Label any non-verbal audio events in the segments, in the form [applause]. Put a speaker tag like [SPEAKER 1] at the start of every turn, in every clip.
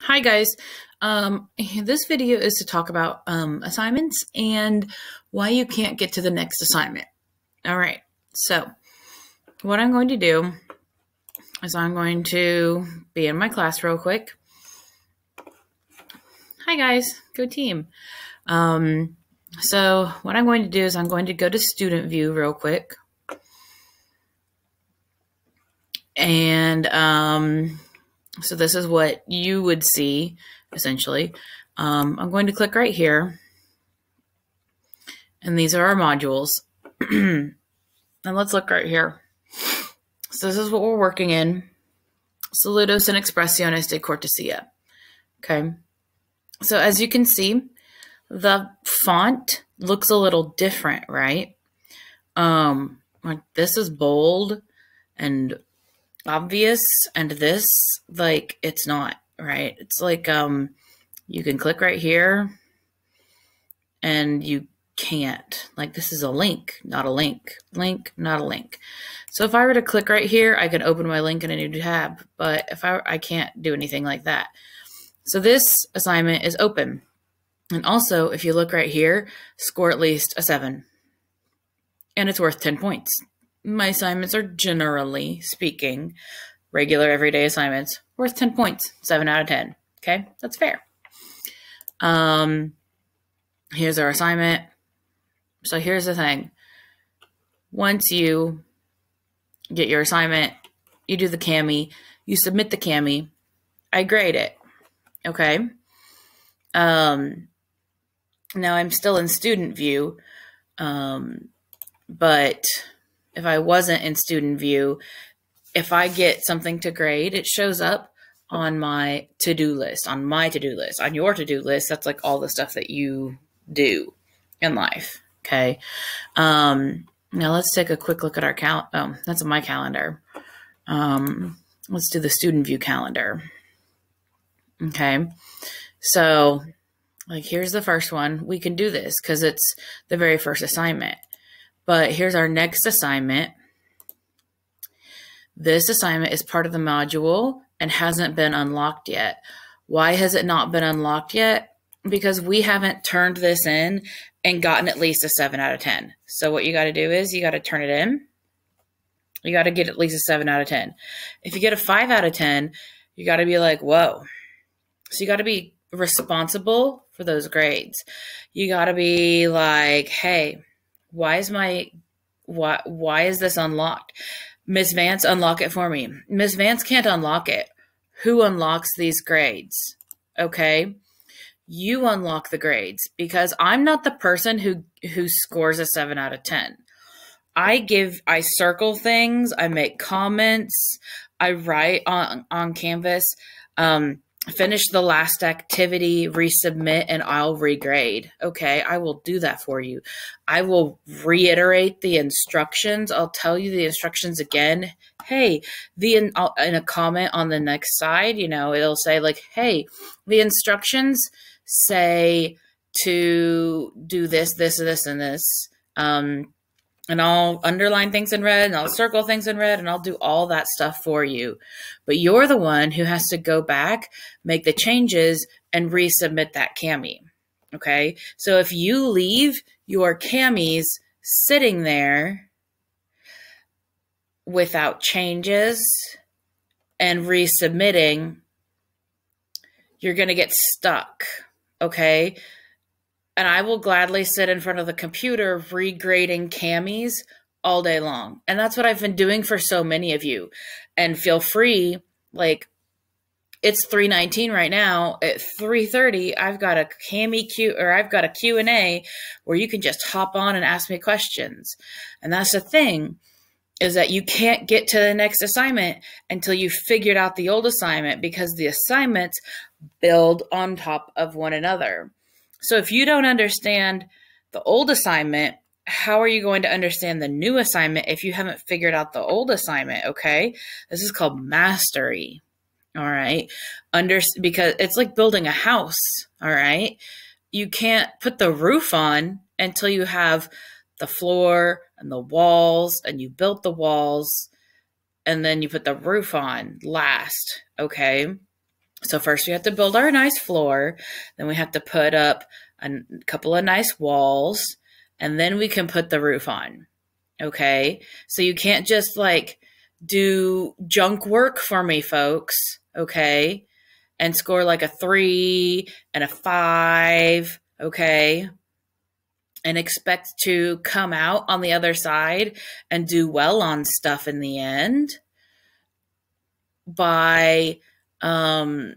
[SPEAKER 1] Hi guys. Um, this video is to talk about um, assignments and why you can't get to the next assignment. All right. So what I'm going to do is I'm going to be in my class real quick. Hi guys. Go team. Um, so what I'm going to do is I'm going to go to student view real quick. And um, so this is what you would see essentially. Um, I'm going to click right here. And these are our modules. [clears throat] and let's look right here. So this is what we're working in. Saludos and expresiones de cortesía. Okay. So as you can see, the font looks a little different, right? Um, like this is bold and obvious and this like it's not right? It's like um you can click right here and you can't. Like this is a link not a link. Link not a link. So if i were to click right here i can open my link in a new tab but if i i can't do anything like that. So this assignment is open. And also if you look right here score at least a seven. And it's worth 10 points my assignments are generally speaking regular everyday assignments worth 10 points 7 out of 10 okay that's fair. Um here's our assignment. So here's the thing. Once you get your assignment you do the Kami you submit the Kami i grade it okay? Um now i'm still in student view um but if I wasn't in student view, if I get something to grade, it shows up on my to do list, on my to do list, on your to do list. That's like all the stuff that you do in life. Okay. Um, now let's take a quick look at our cal. Oh, that's my calendar. Um, let's do the student view calendar. Okay. So, like, here's the first one. We can do this because it's the very first assignment. But here's our next assignment. This assignment is part of the module and hasn't been unlocked yet. Why has it not been unlocked yet? Because we haven't turned this in and gotten at least a 7 out of 10. So what you got to do is you got to turn it in. You got to get at least a 7 out of 10. If you get a 5 out of 10, you got to be like, whoa. So you got to be responsible for those grades. You got to be like, hey, why is my why why is this unlocked? Miss Vance, unlock it for me. Miss Vance can't unlock it. Who unlocks these grades? Okay. You unlock the grades because I'm not the person who who scores a 7 out of 10. I give I circle things, I make comments, I write on on Canvas. Um finish the last activity, resubmit, and I'll regrade. Okay, I will do that for you. I will reiterate the instructions. I'll tell you the instructions again. Hey, the in, in a comment on the next side, you know, it'll say like, "Hey, the instructions say to do this, this, this, and this." Um, and I'll underline things in red and I'll circle things in red and I'll do all that stuff for you. But you're the one who has to go back, make the changes, and resubmit that Kami. Okay. So if you leave your Kamis sitting there without changes and resubmitting, you're going to get stuck. Okay and I will gladly sit in front of the computer regrading Kamis all day long. And that's what I've been doing for so many of you. And feel free, like it's 319 right now at 330 i've got a cami q or i've got a q&a where you can just hop on and ask me questions and that's the thing is that you can't get to the next assignment until you figured out the old assignment because the assignments build on top of one another so if you don't understand the old assignment, how are you going to understand the new assignment if you haven't figured out the old assignment? Okay. This is called mastery. All right. Under because it's like building a house. All right. You can't put the roof on until you have the floor and the walls and you built the walls and then you put the roof on last. Okay. So first we have to build our nice floor, then we have to put up a couple of nice walls, and then we can put the roof on. Okay? So you can't just like do junk work for me, folks. Okay? And score like a 3 and a 5, okay? And expect to come out on the other side and do well on stuff in the end by um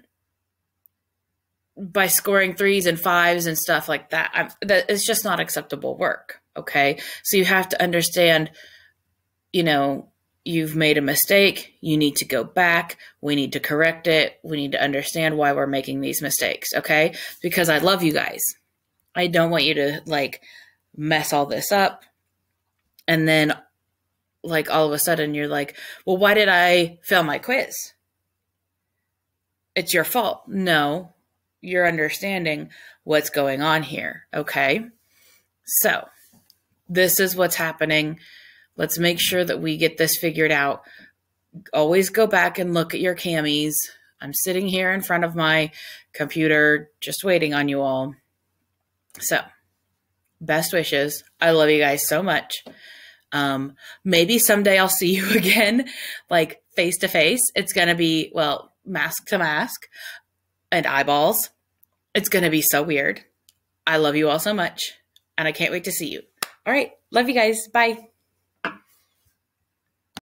[SPEAKER 1] by scoring threes and fives and stuff like that. I'm, that it's just not acceptable work. Okay, so you have to understand, you know, you've made a mistake. You need to go back. We need to correct it. We need to understand why we're making these mistakes. Okay, because I love you guys. I don't want you to like mess all this up, and then like all of a sudden you're like, well, why did I fail my quiz? It's your fault. No, you're understanding what's going on here. Okay. So this is what's happening. Let's make sure that we get this figured out. Always go back and look at your Kamis. I'm sitting here in front of my computer just waiting on you all. So, best wishes. I love you guys so much. Um, maybe someday I'll see you [laughs] again, like face to face. It's going to be, well, mask to mask and eyeballs. It's going to be so weird. I love you all so much, and I can't wait to see you. All right. Love you guys. Bye.